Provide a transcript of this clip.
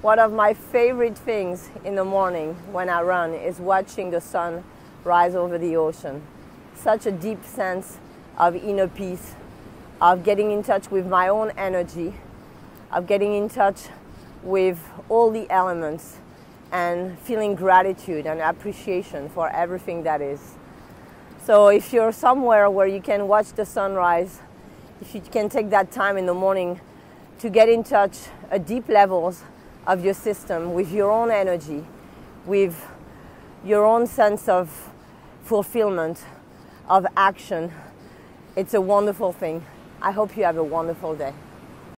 One of my favorite things in the morning when I run is watching the sun rise over the ocean. Such a deep sense of inner peace, of getting in touch with my own energy, of getting in touch with all the elements and feeling gratitude and appreciation for everything that is. So if you're somewhere where you can watch the sunrise, if you can take that time in the morning to get in touch at deep levels of your system with your own energy, with your own sense of fulfillment, of action. It's a wonderful thing. I hope you have a wonderful day.